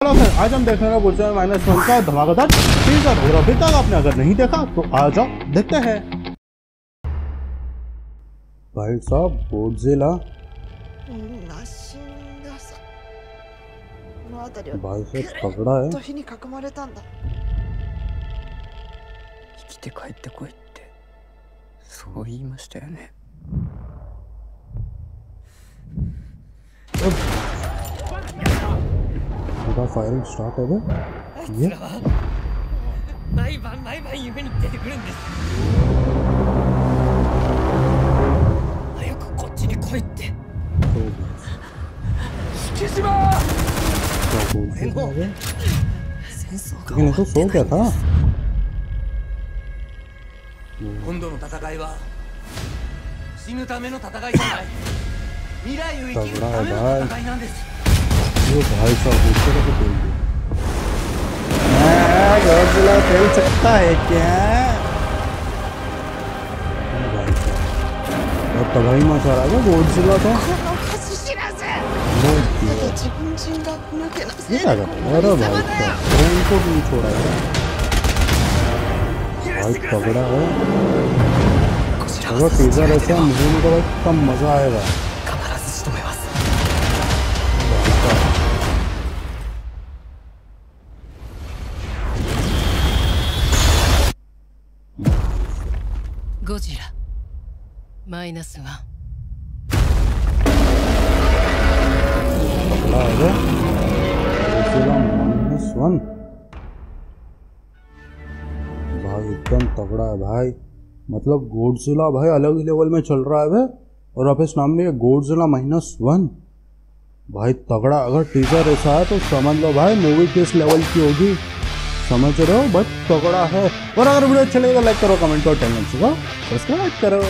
Hello sir आज हम देख रहे हैं गुजरात माइनस वन का धमाकेदार टीजर और अभी तक आपने अगर नहीं देखा तो आ जाओ देखते हैं भाई साहब गोडजिला な死んださこの辺りは भाई साहब तगड़ा と है 火に囲まれたんだ生きて帰ってこいってそう言いましたよね かファイリングスタートだいつ毎晩毎晩夢に出てくるんです早くこっちに来いってそうです月島俺も戦争が終わってないんです今度の戦いは死ぬための戦いじゃない未来を生きるための戦いなんです वो भाई साहब इस तरह के खेल खेल सकता है क्या और तबाही मचा रहा है गोड जिला तो ये लगा अरे भाई ट्रेन को भी छोड़ा है भाई पकड़ा है अगर पिज्ज़ा रहता मुझे मतलब कम मज़ा आएगा ゴジラマイナスワン तगड़ा है वो गोडजिला माइनस वन भाई एकदम तगड़ा है भाई मतलब गोडजिला भाई अलग ही लेवल में चल रहा है भाई और अब इस नाम में गोडजिला माइनस वन भाई तगड़ा अगर टीजर ऐसा है तो समझ लो भाई मूवी किस लेवल की होगी समझ रहे हो? बट तगड़ा है। और अगर वीडियो अच्छा लगेगा लाइक करो कमेंट करो टेन सब्सक्राइब करो।